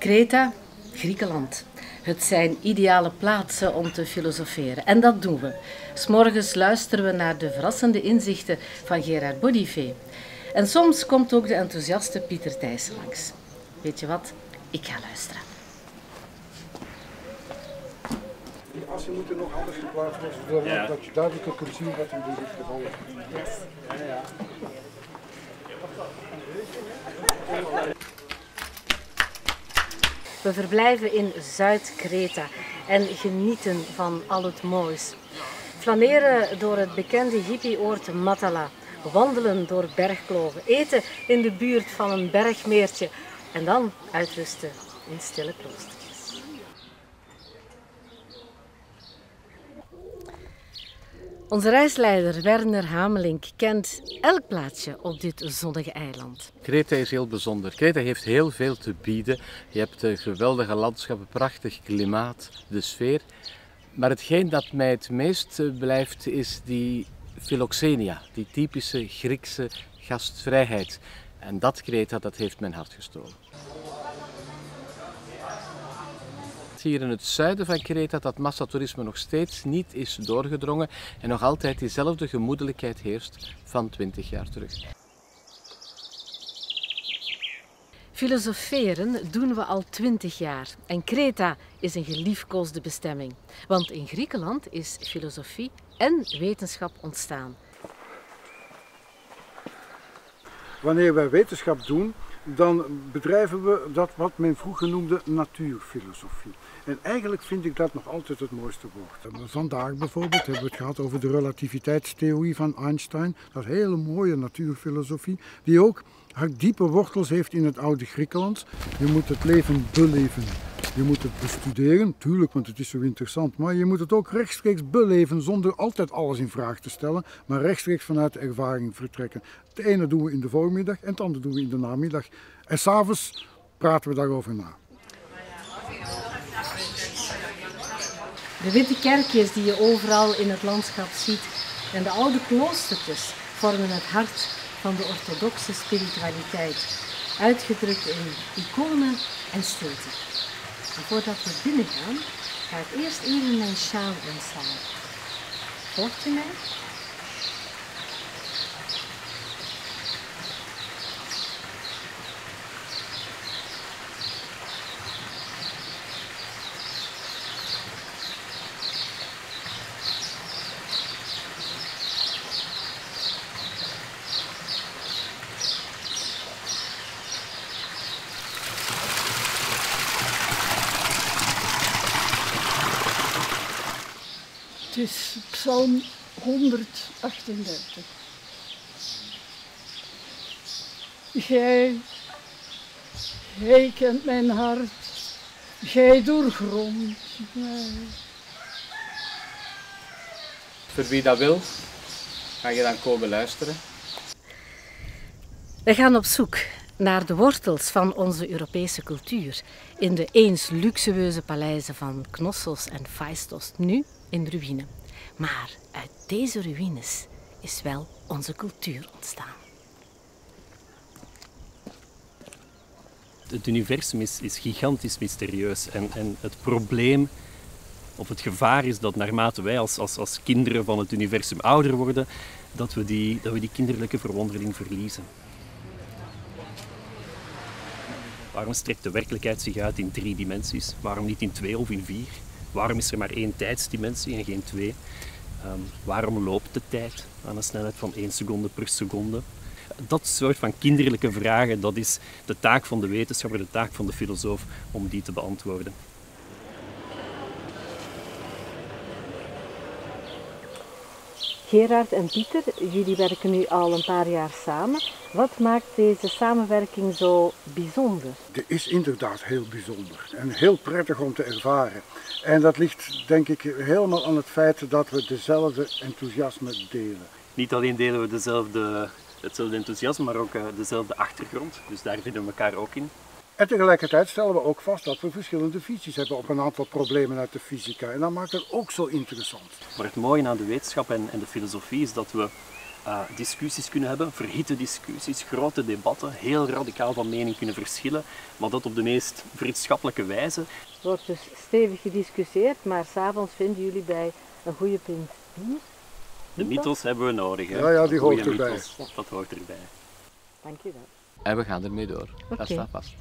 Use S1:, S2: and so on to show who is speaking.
S1: Kreta, Griekenland. Het zijn ideale plaatsen om te filosoferen. En dat doen we. S'morgens luisteren we naar de verrassende inzichten van Gerard Bodivé. En soms komt ook de enthousiaste Pieter Thijssen langs. Weet je wat? Ik ga luisteren.
S2: Die assen moeten nog anders geplaatst worden, zodat
S3: Ja.
S2: dat je duidelijker kunt zien wat er in dit geval is.
S1: We verblijven in Zuid-Kreta en genieten van al het moois. Flaneren door het bekende hippieoord Matala. Wandelen door bergkloven. Eten in de buurt van een bergmeertje. En dan uitrusten in stille kloostertjes. Onze reisleider Werner Hamelink kent elk plaatsje op dit zonnige eiland.
S3: Kreta is heel bijzonder. Kreta heeft heel veel te bieden. Je hebt geweldige landschappen, prachtig klimaat, de sfeer. Maar hetgeen dat mij het meest eh, blijft is die philoxenia, die typische Griekse gastvrijheid. En dat Kreta, dat heeft mijn hart gestolen. Hier in het zuiden van Kreta dat massatoerisme nog steeds niet is doorgedrongen en nog altijd diezelfde gemoedelijkheid heerst van 20 jaar terug.
S1: Filosoferen doen we al twintig jaar en Kreta is een geliefkoosde bestemming. Want in Griekenland is filosofie en wetenschap ontstaan.
S2: Wanneer wij wetenschap doen, dan bedrijven we dat wat men vroeger noemde natuurfilosofie. En eigenlijk vind ik dat nog altijd het mooiste woord. Vandaag bijvoorbeeld hebben we het gehad over de relativiteitstheorie van Einstein. Dat hele mooie natuurfilosofie, die ook diepe wortels heeft in het oude Griekenland. Je moet het leven beleven. Je moet het bestuderen, tuurlijk, want het is zo interessant. Maar je moet het ook rechtstreeks beleven zonder altijd alles in vraag te stellen, maar rechtstreeks vanuit de ervaring vertrekken. Het ene doen we in de voormiddag en het andere doen we in de namiddag. En s'avonds praten we daarover na.
S1: De witte kerkjes die je overal in het landschap ziet en de oude kloostertjes vormen het hart van de orthodoxe spiritualiteit, uitgedrukt in iconen en stilte. Voordat we binnengaan, ga ik eerst even mijn sjaal inslaan. Volgt u mij?
S4: Is Psalm 138. Gij, gij kent mijn hart, gij doorgrondt mij.
S3: Voor wie dat wil, ga je dan komen luisteren.
S1: We gaan op zoek naar de wortels van onze Europese cultuur in de eens luxueuze paleizen van Knossos en Phaistos, nu in ruïne. Maar uit deze ruïnes is wel onze cultuur ontstaan.
S5: Het universum is, is gigantisch mysterieus en, en het probleem of het gevaar is dat naarmate wij als, als, als kinderen van het universum ouder worden, dat we die, dat we die kinderlijke verwondering verliezen. Waarom strekt de werkelijkheid zich uit in drie dimensies? Waarom niet in twee of in vier? Waarom is er maar één tijdsdimensie en geen twee? Ehm, waarom loopt de tijd aan een snelheid van één seconde per seconde? Dat soort van kinderlijke vragen, dat is de taak van de wetenschapper, de taak van de filosoof om die te beantwoorden.
S1: Gerard en Pieter, jullie werken nu al een paar jaar samen. Wat maakt deze samenwerking zo bijzonder?
S2: Het is inderdaad heel bijzonder en heel prettig om te ervaren. En dat ligt denk ik helemaal aan het feit dat we dezelfde enthousiasme delen.
S5: Niet alleen delen we dezelfde, hetzelfde enthousiasme, maar ook eh, dezelfde achtergrond. Dus daar vinden we elkaar ook in.
S2: En tegelijkertijd stellen we ook vast dat we verschillende visies hebben op een aantal problemen uit de fysica. En dat maakt het ook zo interessant.
S5: Maar het mooie aan de wetenschap en, en de filosofie is dat we eh, discussies kunnen hebben, verhitte discussies, grote debatten, heel radicaal van mening kunnen verschillen, maar dat op de meest vriendschappelijke wijze.
S1: Er wordt dus stevig gediscussieerd, maar s'avonds vinden jullie bij een goede pint bier.
S5: De mythos hebben we nodig. Hè?
S2: Ja, ja, die hoort erbij.
S5: mythos, Dat hoort erbij.
S1: Dank je wel.
S3: En we gaan ermee door. Dat
S1: Oké.
S3: staat vast.